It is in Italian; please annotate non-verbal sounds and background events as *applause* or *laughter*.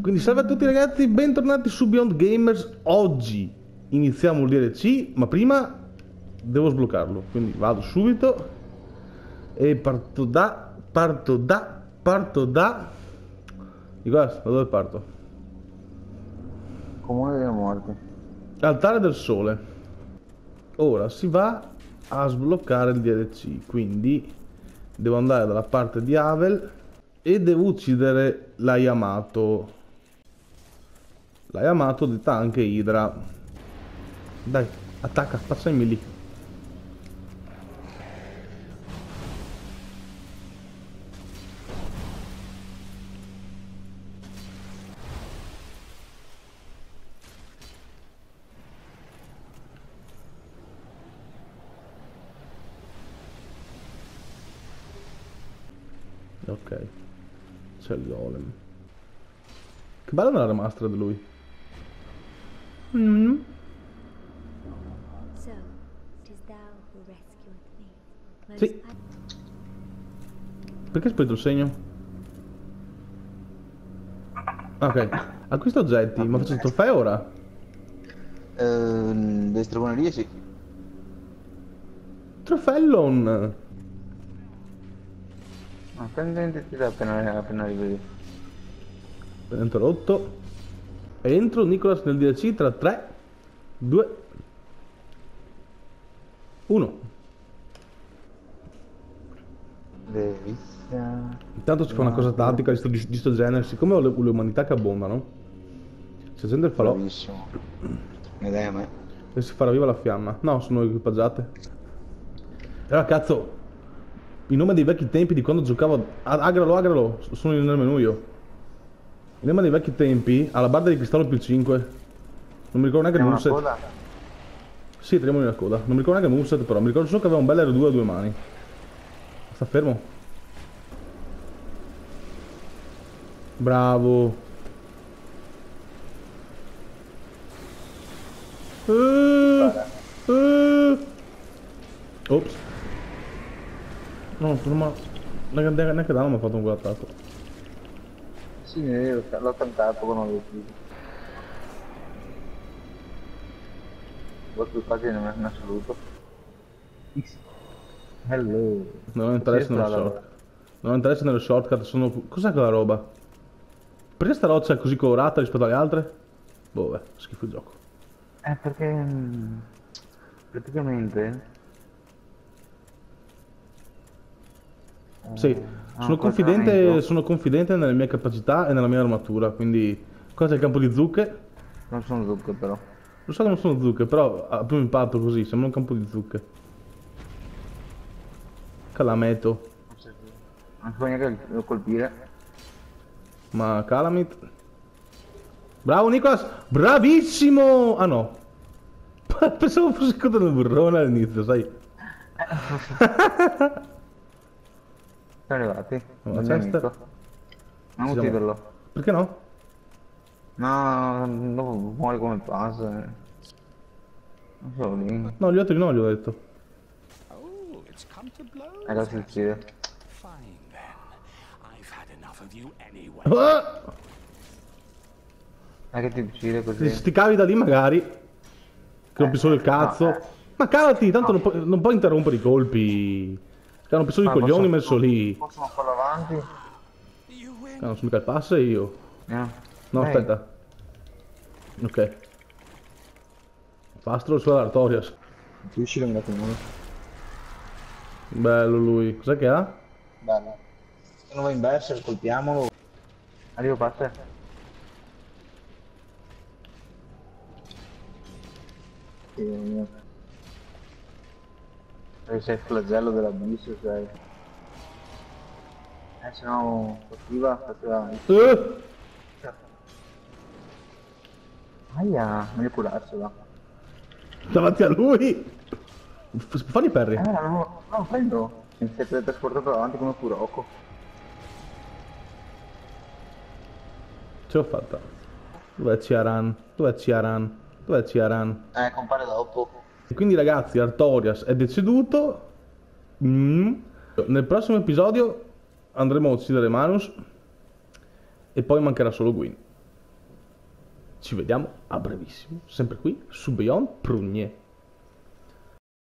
Quindi salve a tutti ragazzi, bentornati su Beyond Gamers. Oggi iniziamo il DLC, ma prima devo sbloccarlo. Quindi vado subito e parto da, parto da, parto da... Nicolas, da dove parto? Comune della morte. Altare del sole. Ora si va a sbloccare il DLC, quindi devo andare dalla parte di Havel e devo uccidere la Yamato. La Yamato detta anche Hydra. Dai, attacca, passami lì. Ok, c'è il golem. Che bella nella remaster di lui. Most Sì. Perché hai spento il segno? Ok, acquista oggetti, ma faccio il trofeo ora? Ehm, le stregonerie sì. Trofellon! Ma prendi da appena, appena arrivi. Interrotto. Entro Nicolas nel DLC tra 3, 2, 1. Delizia. Intanto si fa una cosa tattica di sto, di sto genere, siccome ho le, le umanità che abbondano, si accende il falò Bravissimo. Dai a me. e si farà viva la fiamma. No, sono equipaggiate. Allora cazzo, il nome dei vecchi tempi di quando giocavo... Agralo, agralo, sono nel menu io. Nome dei vecchi tempi, alla barra di cristallo più 5. Non mi ricordo neanche il moveset. coda? Sì, teniamo una coda. Non mi ricordo neanche il moveset però, mi ricordo solo che aveva un bel R2 a due mani. Sta fermo. Bravo. Eh, eh. Ops. No, non mi ha... Neanche, danno mi ha fatto un quell'attacco. Sì, l'ho cantato con un più quasi non mi ha saluto. Hello. Non interessa Sì, nello shortcut. Non interessa nello shortcut, sono... Cos'è quella roba? Perché sta roccia è così colorata rispetto alle altre? Boh, beh, schifo il gioco. Eh, perché... mm, Praticamente... Sì, eh, sono confidente, sono confidente nelle mie capacità e nella mia armatura, quindi... Cosa è il campo di zucche? Non sono zucche però. Lo so che non sono zucche, però a primo impatto così, sembra un campo di zucche. Calameto. Non può neanche colpire. Ma Calamit... Bravo Nicolas! Bravissimo! Ah no. *laughs* Pensavo fosse contro il burrone all'inizio, sai? *laughs* Siamo arrivati. Ma Dal c'è mio sta- amico. Non Siamo- ucciderlo. Perché no? No, dopo muore come passa. Non so lì. No, gli altri no, gli ho detto. Oh, it's come to blows. E si uccide. Fine then. I've had enough of you anyway. Ah! Che ti uccide Se così. sti cavi da lì magari. Che rompi solo il cazzo. no, eh. Ma cavati, tanto non, puoi, non puoi interrompere i colpi. Che rompi solo i Ah, coglioni posso- messo lì. Possiamo farlo avanti? Ah, non sono mica il passo e io. No. No, Ehi, aspetta. Ok. Fastro sulla Artorias. Ti uscire un attimo. Bello lui. Cos'è che ha? Bello. Se non va in berser, colpiamolo. Arrivo passa. Sì, mio. Perché sei il flagello dell'abisso, sai. Eh, se no, cattiva, faceva... Eh! Aia, meglio curarsela. Davanti a lui! Fanno perri. Eh, no, no, prendo. Mi sei trasportato avanti come Kuroko. Ce l'ho fatta. Dov'è Ciaran? Dov'è Ciaran? Dov'è Ciaran? Eh, compare dopo. Quindi ragazzi, Artorias è deceduto. Mm. Nel prossimo episodio andremo a uccidere Manus. E poi mancherà solo Gwyn. ci vediamo a brevissimo, sempre qui su Beyond Prugne.